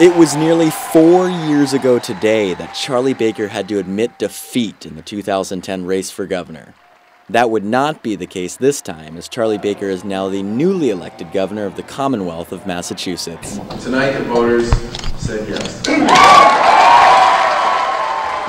It was nearly four years ago today that Charlie Baker had to admit defeat in the 2010 race for governor. That would not be the case this time, as Charlie Baker is now the newly elected governor of the Commonwealth of Massachusetts. Tonight, the voters said yes.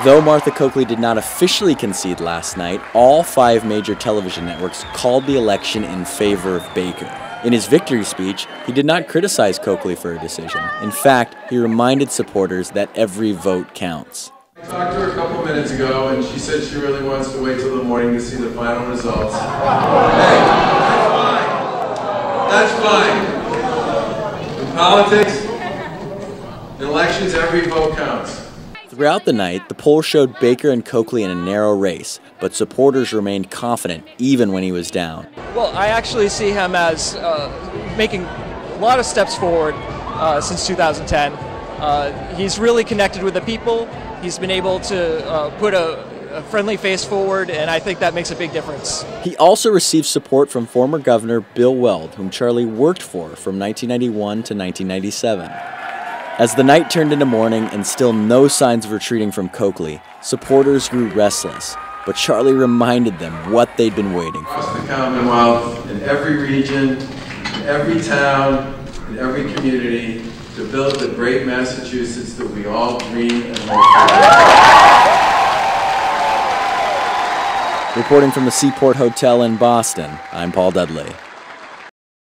Though Martha Coakley did not officially concede last night, all five major television networks called the election in favor of Baker. In his victory speech, he did not criticize Coakley for her decision. In fact, he reminded supporters that every vote counts. I talked to her a couple minutes ago, and she said she really wants to wait till the morning to see the final results. Hey, that's fine. That's fine. In politics, in elections, every vote counts. Throughout the night, the poll showed Baker and Coakley in a narrow race, but supporters remained confident even when he was down. Well, I actually see him as uh, making a lot of steps forward uh, since 2010. Uh, he's really connected with the people. He's been able to uh, put a, a friendly face forward, and I think that makes a big difference. He also received support from former Governor Bill Weld, whom Charlie worked for from 1991 to 1997. As the night turned into morning and still no signs of retreating from Coakley, supporters grew restless, but Charlie reminded them what they'd been waiting for. Across the Commonwealth, in every region, in every town, in every community, to build the great Massachusetts that we all dream and for. Reporting from the Seaport Hotel in Boston, I'm Paul Dudley.